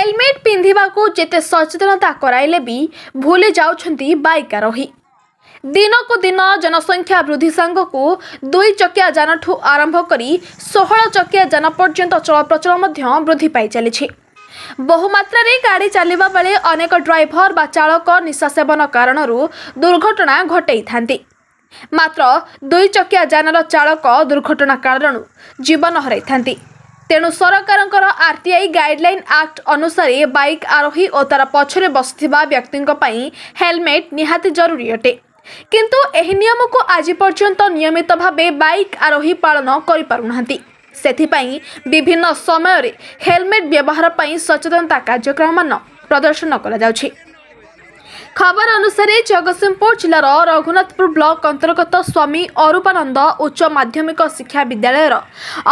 Helmet ପିନ୍ଧିବାକୁ ଯେତେ ସଚେତନତା କରାଇଲେ ବି ଭୁଲି ଯାଉଛନ୍ତି ବାଇକ୍ ଆରୋହୀ। ଦିନକୁ ଦିନ ଜନସଂଖ୍ୟା ବୃଦ୍ଧି ସାଙ୍ଗକୁ ଦୁଇ ଚକିଆ ଯାନଠୁ ଆରମ୍ଭ କରି ଷୋହଳ ଚକିଆ ଯାନ ପର୍ଯ୍ୟନ୍ତ ଚଳପ୍ରଚଳ ମଧ୍ୟ ବୃଦ୍ଧି ପାଇ ଚାଲିଛି। ବହୁମାତ୍ରାରେ ଗାଡ଼ି ଚାଲିବା ବେଳେ ଅନେକ ଡ୍ରାଇଭର ବା ଚାଳକ ନିଶା ସେବନ କାରଣରୁ ଦୁର୍ଘଟଣା ଘଟାଇଥାନ୍ତି। ମାତ୍ର ଦୁଇ ଚକିଆ ଯାନର ଚାଳକ ଦୁର୍ଘଟଣା କାରଣରୁ ଜୀବନ ହରାଇଥାନ୍ତି। ତେଣୁ ସରକାରଙ୍କର ଆର୍ଟିଆଇ ଗାଇଡଲାଇନ୍ ଆକ୍ଟ ଅନୁସାରେ ବାଇକ୍ ଆରୋହୀ ଓ ତାର ପଛରେ ବସିଥିବା ବ୍ୟକ୍ତିଙ୍କ ପାଇଁ ହେଲମେଟ୍ ନିହାତି ଜରୁରୀ ଅଟେ। କିନ୍ତୁ ଏହି ନିୟମକୁ ଆଜି ପର୍ଯ୍ୟନ୍ତ ନିୟମିତ ଭାବେ ବାଇକ୍ ଆରୋହୀ ପାଳନ କରିପାରୁନାହାନ୍ତି। ସେଥିପାଇଁ ବିଭିନ୍ନ ସମୟରେ ହେଲମେଟ୍ ବ୍ୟବହାର ପାଇଁ ସଚେତନତା କାର୍ଯ୍ୟକ୍ରମମାନ ପ୍ରଦର୍ଶନ କରାଯାଉଛି। ଖବର ଅନୁସାରେ ଜଗତସିଂହପୁର ଜିଲ୍ଲାର ରଘୁନାଥପୁର ବ୍ଲକ ଅନ୍ତର୍ଗତ ସ୍ୱାମୀ ଅରୂପାନନ୍ଦ ଉଚ୍ଚ ମାଧ୍ୟମିକ ଶିକ୍ଷା ବିଦ୍ୟାଳୟର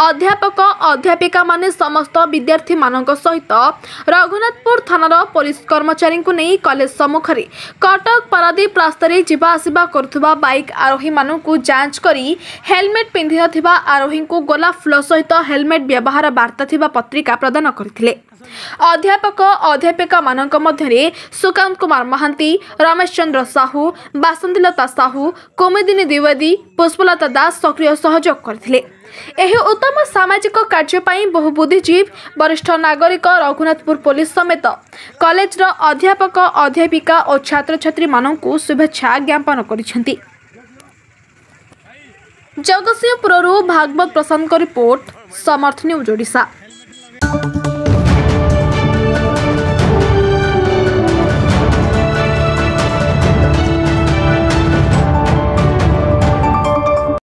ଅଧ୍ୟାପକ ଅଧ୍ୟାପିକାମାନେ ସମସ୍ତ ବିଦ୍ୟାର୍ଥୀମାନଙ୍କ ସହିତ ରଘୁନାଥପୁର ଥାନାର ପୋଲିସ କର୍ମଚାରୀଙ୍କୁ ନେଇ କଲେଜ ସମ୍ମୁଖରେ କଟକ ପାରାଦୀପ ରାସ୍ତାରେ ଯିବା ଆସିବା କରୁଥିବା ବାଇକ୍ ଆରୋହୀମାନଙ୍କୁ ଯାଞ୍ଚ କରି ହେଲମେଟ୍ ପିନ୍ଧିନଥିବା ଆରୋହୀଙ୍କୁ ଗୋଲାପ ଫୁଲ ସହିତ ହେଲମେଟ୍ ବ୍ୟବହାର ବାର୍ତ୍ତା ଥିବା ପତ୍ରିକା ପ୍ରଦାନ କରିଥିଲେ। ଅଧ୍ୟାପକ ଅଧ୍ୟାପିକାମାନଙ୍କ ମଧ୍ୟରେ ସୁକାନ୍ତ କୁମାର ମହାନ୍ତି ରମେଶ ଚନ୍ଦ୍ର ସାହୁ ବାସନ୍ତୀଲତା ସାହୁ କୁମୁଦିନୀ ଦ୍ୱିବେଦୀ ପୁଷ୍ପଲତା ଦାସ ସକ୍ରିୟ ସହଯୋଗ କରିଥିଲେ। ଏହି ଉତ୍ତମ ସାମାଜିକ କାର୍ଯ୍ୟ ପାଇଁ ବହୁ ବୁଦ୍ଧିଜୀବ ବରିଷ୍ଠ ନାଗରିକ ରଘୁନାଥପୁର ପୋଲିସ ସମେତ କଲେଜର ଅଧ୍ୟାପକ ଅଧ୍ୟାପିକା ଓ ଛାତ୍ରଛାତ୍ରୀମାନଙ୍କୁ ଶୁଭେଚ୍ଛା ଜ୍ଞାପନ କରିଛନ୍ତି। ଜଗତସିଂହପୁରରୁ ଭାଗବତ ପ୍ରସାଦଙ୍କ ରିପୋର୍ଟ ସମର୍ଥ ନ୍ୟୁଜ୍ ଓଡ଼ିଶା।